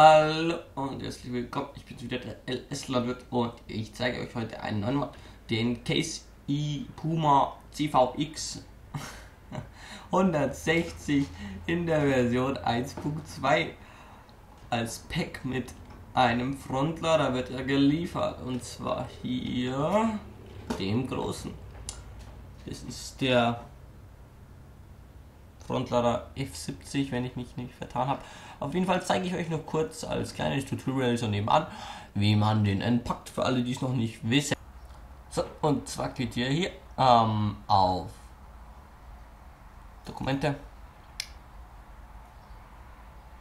Hallo und herzlich willkommen, ich bin wieder der LS Landwirt und ich zeige euch heute einen neuen Mod, den Case i Puma CVX 160 in der Version 1.2 als Pack mit einem Frontlader wird er geliefert und zwar hier dem großen. Das ist der Frontlader F70, wenn ich mich nicht vertan habe. Auf jeden Fall zeige ich euch noch kurz als kleines Tutorial so nebenan, wie man den entpackt, für alle, die es noch nicht wissen. So, und zwar geht ihr hier ähm, auf Dokumente,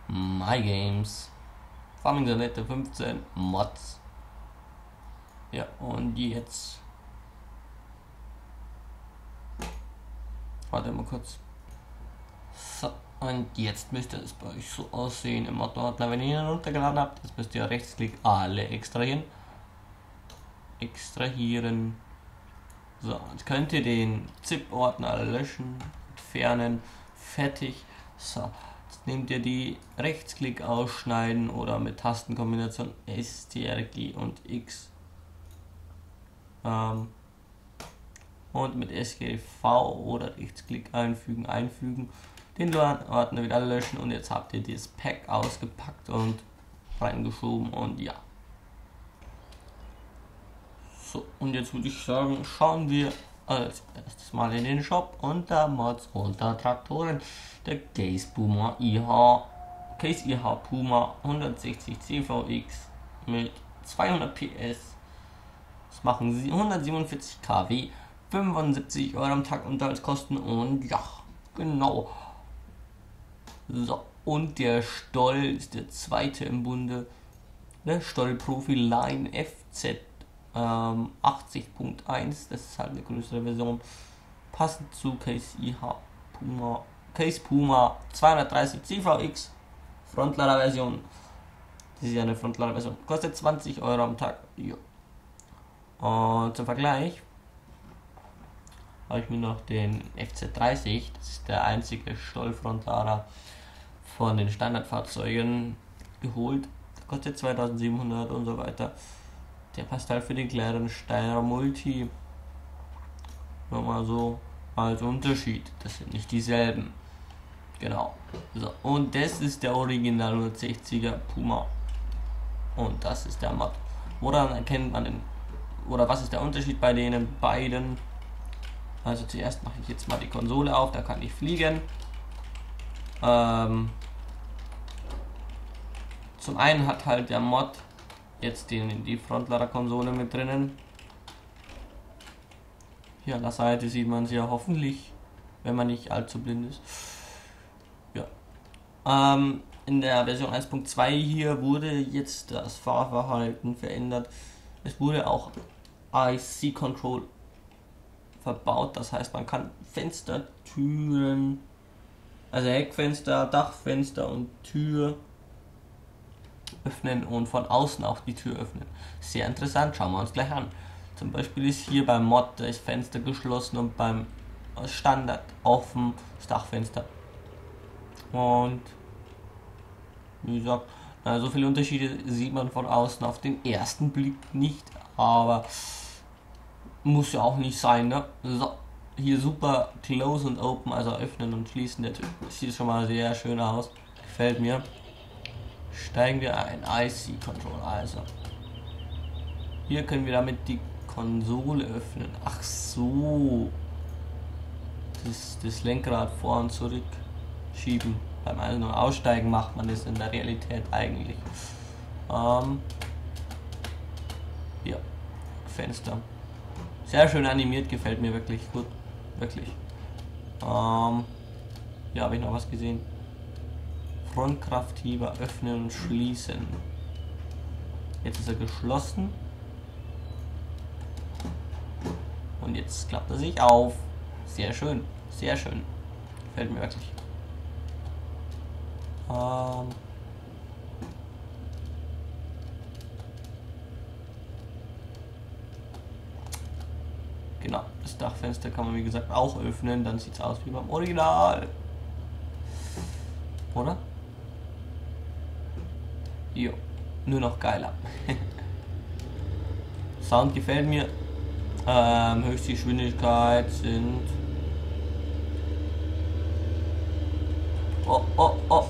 My Games, Farming Sonette 15, Mods. Ja, und jetzt. Warte mal kurz. Und jetzt müsste es bei euch so aussehen im Ordner, wenn ihr ihn runtergeladen habt. Jetzt müsst ihr rechtsklick alle extrahieren. Extrahieren. So, jetzt könnt ihr den ZIP-Ordner löschen, entfernen, fertig. So, jetzt nehmt ihr die Rechtsklick ausschneiden oder mit Tastenkombination STRG und X. Ähm, und mit SGV oder Rechtsklick einfügen, einfügen den Ordner wieder löschen und jetzt habt ihr dieses Pack ausgepackt und reingeschoben und ja. So, und jetzt würde ich sagen, schauen wir als erstes mal in den Shop unter Mods unter Traktoren. Der Case Puma IH, Case IH Puma 160 CVX mit 200 PS. Das machen sie 147 kW, 75 Euro am Tag Unterhaltskosten und ja, genau. So, und der Stoll ist der zweite im Bunde. Der Stoll Profi Line FZ ähm, 80.1, das ist halt eine größere Version. Passend zu Case IH Puma, Case Puma 230 CVX Frontlader Version. Das ist ja eine Frontlader Version. Kostet 20 Euro am Tag. Ja. Und zum Vergleich habe ich mir noch den FZ30, das ist der einzige Stollfrontlader von den Standardfahrzeugen geholt. Der kostet 2700 und so weiter. Der passt halt für den kleineren Steiner Multi. Nochmal so als Unterschied. Das sind nicht dieselben. Genau. So, und das ist der Original 160er Puma. Und das ist der Mod. Woran erkennt man den? Oder was ist der Unterschied bei denen beiden? Also zuerst mache ich jetzt mal die Konsole auf, da kann ich fliegen. Ähm, zum einen hat halt der Mod jetzt den, die Frontlader-Konsole mit drinnen. Hier an der Seite sieht man sie ja hoffentlich, wenn man nicht allzu blind ist. Ja. Ähm, in der Version 1.2 hier wurde jetzt das Fahrverhalten verändert. Es wurde auch IC Control verbaut, das heißt man kann Fenster, Türen, also Heckfenster, Dachfenster und Tür öffnen und von außen auch die Tür öffnen. Sehr interessant, schauen wir uns gleich an. Zum Beispiel ist hier beim Mod das Fenster geschlossen und beim Standard offen das Dachfenster. Und wie gesagt, na, so viele Unterschiede sieht man von außen auf den ersten Blick nicht, aber muss ja auch nicht sein. Ne? So, hier super close und open, also öffnen und schließen der Tür. Sieht schon mal sehr schön aus. Gefällt mir steigen wir ein. IC Controller, also. Hier können wir damit die Konsole öffnen. Ach so. Das, das Lenkrad vor und zurück schieben. Beim Ein- und Aussteigen macht man das in der Realität eigentlich. Ähm, ja, Fenster. Sehr schön animiert, gefällt mir wirklich gut. Wirklich. Ähm, hier habe ich noch was gesehen. Frontkraftheber öffnen und schließen. Jetzt ist er geschlossen. Und jetzt klappt er sich auf. Sehr schön. Sehr schön. Gefällt mir wirklich. Ähm genau, das Dachfenster kann man wie gesagt auch öffnen, dann sieht es aus wie beim Original. Oder? Jo, nur noch geiler. Sound gefällt mir. Ähm, Höchstgeschwindigkeit sind. Oh, oh, oh.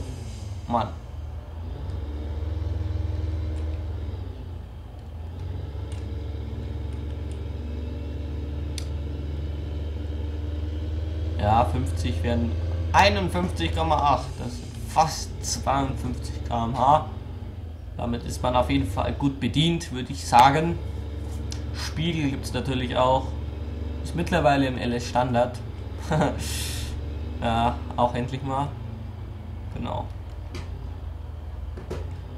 Mann. Ja, 50 werden 51,8. Das sind fast 52 km/h. Damit ist man auf jeden Fall gut bedient, würde ich sagen. Spiegel gibt es natürlich auch. Ist mittlerweile im LS Standard. ja, auch endlich mal. Genau.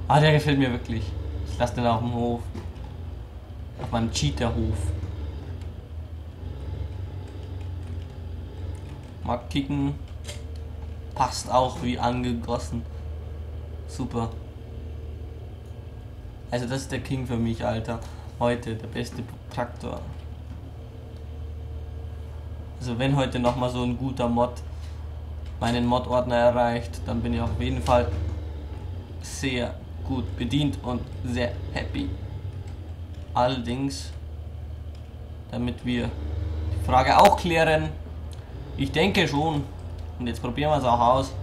Ah, der gefällt mir wirklich. Ich lasse den auf dem Hof. Auf meinem Cheater-Hof. Mal kicken. Passt auch wie angegossen. Super. Also das ist der King für mich, Alter. Heute der beste Traktor. Also wenn heute nochmal so ein guter Mod meinen Mod-Ordner erreicht, dann bin ich auf jeden Fall sehr gut bedient und sehr happy. Allerdings, damit wir die Frage auch klären, ich denke schon, und jetzt probieren wir es auch aus,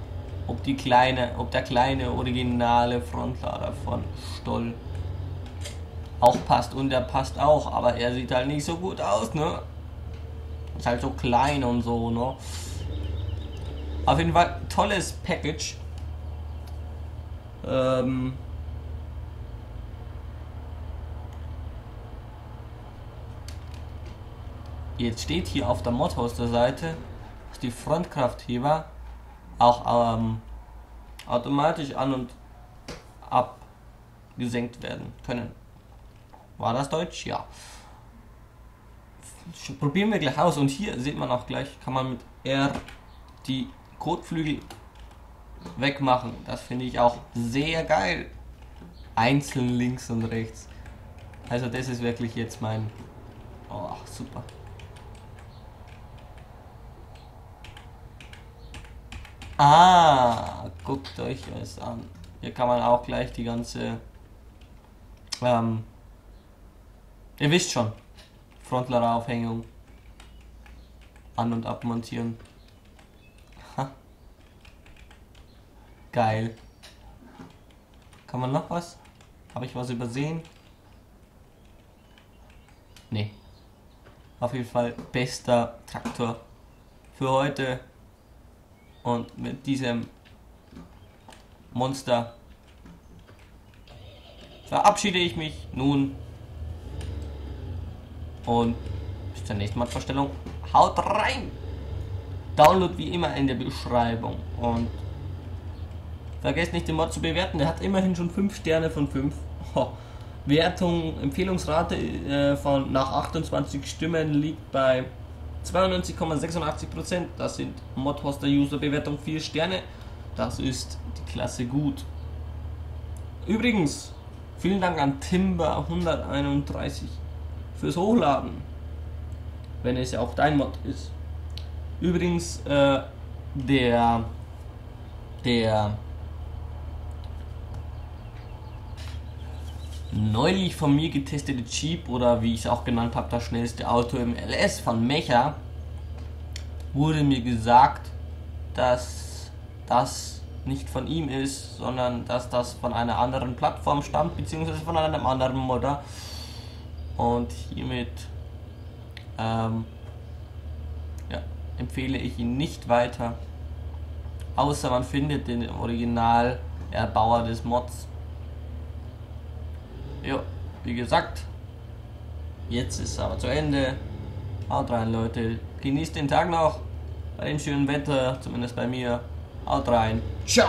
ob die kleine, ob der kleine originale Frontlader von Stoll auch passt. Und der passt auch, aber er sieht halt nicht so gut aus, ne? Ist halt so klein und so, ne? Auf jeden Fall tolles Package. Ähm Jetzt steht hier auf der Modhoster-Seite, die Frontkraftheber auch ähm, automatisch an und abgesenkt werden können. War das Deutsch? Ja. Probieren wir gleich aus und hier sieht man auch gleich, kann man mit R die Kotflügel wegmachen. Das finde ich auch sehr geil. Einzeln links und rechts. Also das ist wirklich jetzt mein... Oh, super. Ah, guckt euch das an. Hier kann man auch gleich die ganze... Ähm, ihr wisst schon. Frontladeraufhängung an- und abmontieren. Ha. Geil. Kann man noch was? Habe ich was übersehen? Nee. Auf jeden Fall bester Traktor für heute. Und mit diesem Monster verabschiede ich mich nun. Und bis zur nächsten Mal-Vorstellung. Haut rein! Download wie immer in der Beschreibung. Und vergesst nicht den Mod zu bewerten. Der hat immerhin schon 5 Sterne von 5. Oh. Wertung, Empfehlungsrate äh, von nach 28 Stimmen liegt bei 92,86%. Das sind Modhoster User Bewertung 4 Sterne. Das ist die Klasse gut. Übrigens, vielen Dank an Timber 131 fürs Hochladen. Wenn es ja auch dein Mod ist. Übrigens, äh, der der neulich von mir getestete Jeep oder wie ich es auch genannt habe, das schnellste Auto im LS von Mecha, wurde mir gesagt, dass das nicht von ihm ist, sondern dass das von einer anderen Plattform stammt, beziehungsweise von einem anderen Modder. Und hiermit ähm, ja, empfehle ich ihn nicht weiter, außer man findet den Original Erbauer des Mods ja, wie gesagt, jetzt ist es aber zu Ende. Haut rein, Leute. Genießt den Tag noch. Bei dem schönen Wetter, zumindest bei mir. Haut rein. Ciao.